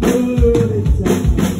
Good time.